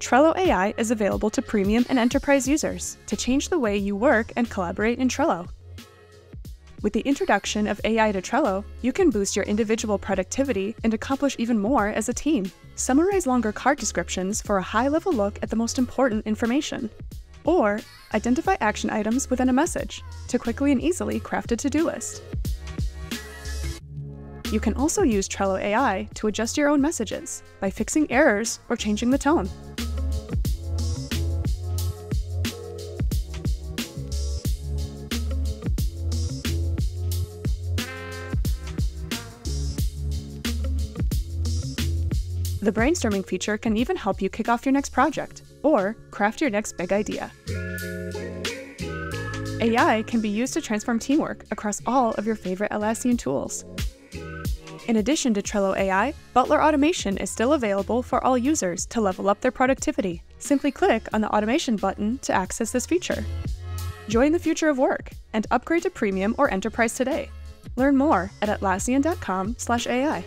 Trello AI is available to premium and enterprise users to change the way you work and collaborate in Trello. With the introduction of AI to Trello, you can boost your individual productivity and accomplish even more as a team. Summarize longer card descriptions for a high level look at the most important information. Or identify action items within a message to quickly and easily craft a to do list. You can also use Trello AI to adjust your own messages by fixing errors or changing the tone. The brainstorming feature can even help you kick off your next project or craft your next big idea. AI can be used to transform teamwork across all of your favorite Atlassian tools. In addition to Trello AI, Butler Automation is still available for all users to level up their productivity. Simply click on the Automation button to access this feature. Join the future of work and upgrade to Premium or Enterprise today. Learn more at Atlassian.com/ai.